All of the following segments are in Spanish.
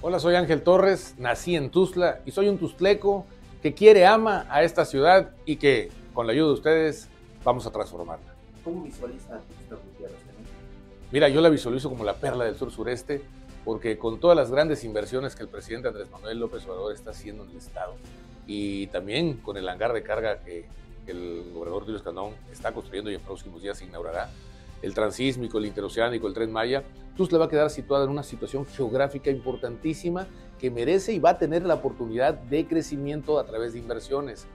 Hola, soy Ángel Torres, nací en Tuzla y soy un tuzleco que quiere, ama a esta ciudad y que con la ayuda de ustedes vamos a transformarla. ¿Cómo visualiza Tuxtla Gutiérrez? Mira, yo la visualizo como la perla del sur sureste porque con todas las grandes inversiones que el presidente Andrés Manuel López Obrador está haciendo en el Estado y también con el hangar de carga que, el gobernador Julio Escandón está construyendo y en próximos días se inaugurará, el transísmico, el interoceánico, el tren Maya, Tuzla va a quedar situada en una situación geográfica importantísima que merece y va a tener la oportunidad de crecimiento a través de inversiones.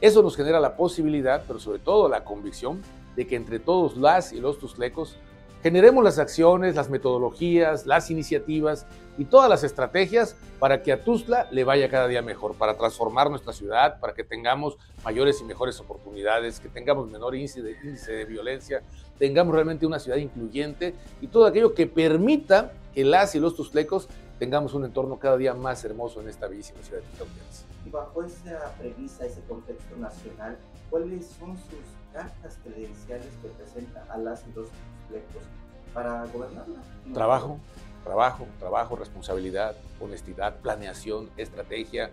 Eso nos genera la posibilidad, pero sobre todo la convicción de que entre todos las y los tuzlecos generemos las acciones, las metodologías, las iniciativas y todas las estrategias para que a Tuzla le vaya cada día mejor, para transformar nuestra ciudad, para que tengamos mayores y mejores oportunidades, que tengamos menor índice de, violencia, tengamos realmente una ciudad incluyente y todo aquello que permita que las y los tuzlecos tengamos un entorno cada día más hermoso en esta bellísima ciudad de Tuzla. Y bajo esa premisa, ese contexto nacional, ¿cuáles son sus cartas credenciales que presenta a las y los para gobernarla? Trabajo, trabajo, trabajo, responsabilidad, honestidad, planeación, estrategia.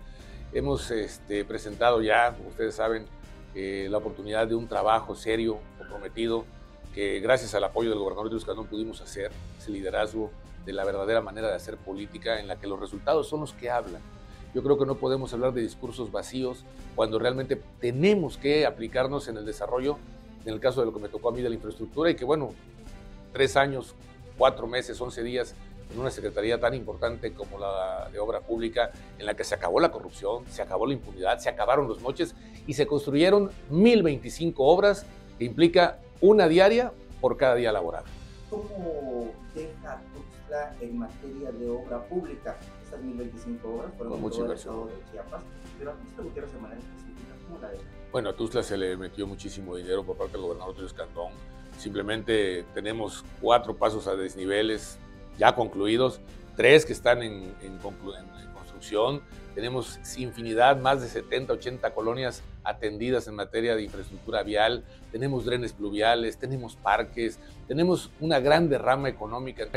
Hemos este, presentado ya, como ustedes saben, eh, la oportunidad de un trabajo serio, comprometido, que gracias al apoyo del gobernador de Euskadi pudimos hacer, ese liderazgo de la verdadera manera de hacer política en la que los resultados son los que hablan. Yo creo que no podemos hablar de discursos vacíos cuando realmente tenemos que aplicarnos en el desarrollo, en el caso de lo que me tocó a mí de la infraestructura y que bueno, tres años, cuatro meses, once días en una secretaría tan importante como la de Obra Pública, en la que se acabó la corrupción, se acabó la impunidad, se acabaron los moches y se construyeron 1.025 obras que implica una diaria por cada día laboral. ¿Cómo deja Tuxtla en materia de obra pública? Estas 1.025 obras fueron Con mucha inversión. de Chiapas, pero a Tuxtla Gutiérrez de manera específica, ¿cómo la? Bueno, a Tuzla se le metió muchísimo dinero por parte del gobernador Tulio Cantón. Simplemente tenemos cuatro pasos a desniveles ya concluidos, tres que están en, en- en construcción. Tenemos infinidad, más de 70, 80 colonias atendidas en materia de infraestructura vial. Tenemos drenes pluviales, tenemos parques, tenemos una gran derrama económica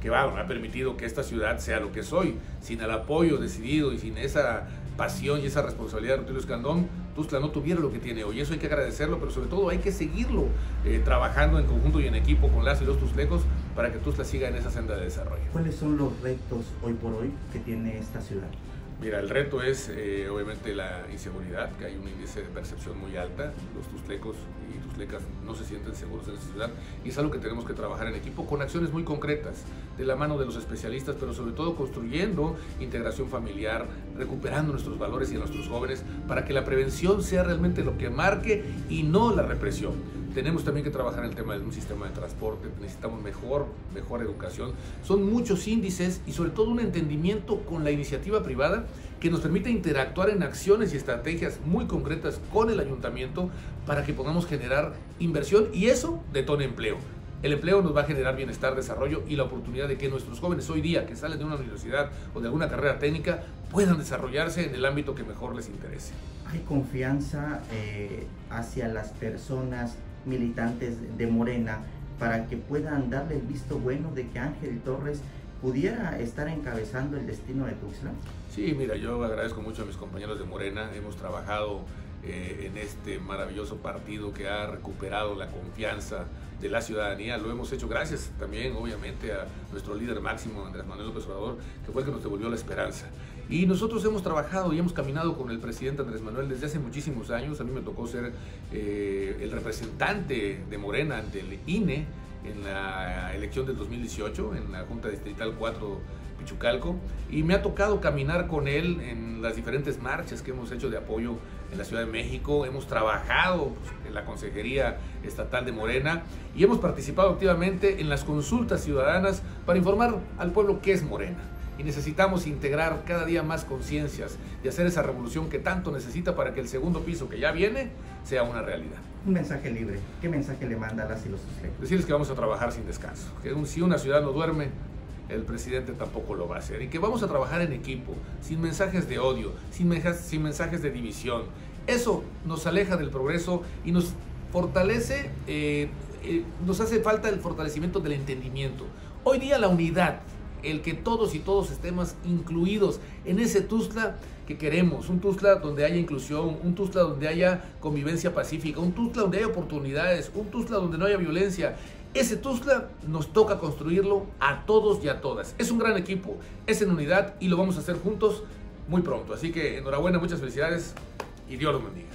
que va, ha permitido que esta ciudad sea lo que soy. Sin el apoyo decidido y sin esa pasión y esa responsabilidad de Rutilio Escandón, Tuzla no tuviera lo que tiene hoy. Eso hay que agradecerlo, pero sobre todo hay que seguirlo eh, trabajando en conjunto y en equipo con las y los tuzlecos para que Tuzla siga en esa senda de desarrollo. ¿Cuáles son los retos hoy por hoy que tiene esta ciudad? Mira, el reto es eh, obviamente la inseguridad, que hay un índice de percepción muy alta. Los tuzlecos y tuzlecas no se sienten seguros en esta ciudad y es algo que tenemos que trabajar en equipo con acciones muy concretas, de la mano de los especialistas, pero sobre todo construyendo integración familiar, recuperando nuestros valores y a nuestros jóvenes para que la prevención sea realmente lo que marque y no la represión. Tenemos también que trabajar en el tema de un sistema de transporte, necesitamos mejor, mejor educación. Son muchos índices y sobre todo un entendimiento con la iniciativa privada que nos permite interactuar en acciones y estrategias muy concretas con el ayuntamiento para que podamos generar inversión y eso detone empleo. El empleo nos va a generar bienestar, desarrollo y la oportunidad de que nuestros jóvenes hoy día que salen de una universidad o de alguna carrera técnica puedan desarrollarse en el ámbito que mejor les interese. ¿Hay confianza eh, hacia las personas militantes de Morena para que puedan darle el visto bueno de que Ángel Torres pudiera estar encabezando el destino de Tuxtla? Sí, mira, yo agradezco mucho a mis compañeros de Morena. Hemos trabajado eh, en este maravilloso partido que ha recuperado la confianza de la ciudadanía. Lo hemos hecho gracias también, obviamente, a nuestro líder máximo, Andrés Manuel López Obrador, que fue el que nos devolvió la esperanza. Y nosotros hemos trabajado y hemos caminado con el presidente Andrés Manuel desde hace muchísimos años. A mí me tocó ser eh, el representante de Morena ante el INE en la elección del 2018, en la Junta Distrital 4 Pichucalco, y me ha tocado caminar con él en las diferentes marchas que hemos hecho de apoyo en la Ciudad de México. Hemos trabajado en la Consejería Estatal de Morena y hemos participado activamente en las consultas ciudadanas para informar al pueblo qué es Morena. Y necesitamos integrar cada día más conciencias y hacer esa revolución que tanto necesita para que el segundo piso que ya viene sea una realidad. Un mensaje libre. ¿Qué mensaje le manda a las y los tuxtlecos? Decirles que vamos a trabajar sin descanso, que un- si una ciudad no duerme, el presidente tampoco lo va a hacer. Y que vamos a trabajar en equipo, sin mensajes de odio, sin, mensajes, sin mensajes de división. Eso nos aleja del progreso y nos fortalece, eh, eh, nos hace falta el fortalecimiento del entendimiento. Hoy día la unidad el que todos y todos estemos incluidos en ese Tuzla que queremos, un Tuzla donde haya inclusión, un Tuzla donde haya convivencia pacífica, un Tuzla donde haya oportunidades, un Tuzla donde no haya violencia. Ese Tuzla nos toca construirlo a todos y a todas. Es un gran equipo, es en unidad y lo vamos a hacer juntos muy pronto. Así que enhorabuena, muchas felicidades y Dios los bendiga.